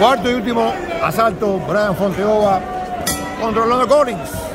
Cuarto y último asalto, Brian Fonteova controlando Collins.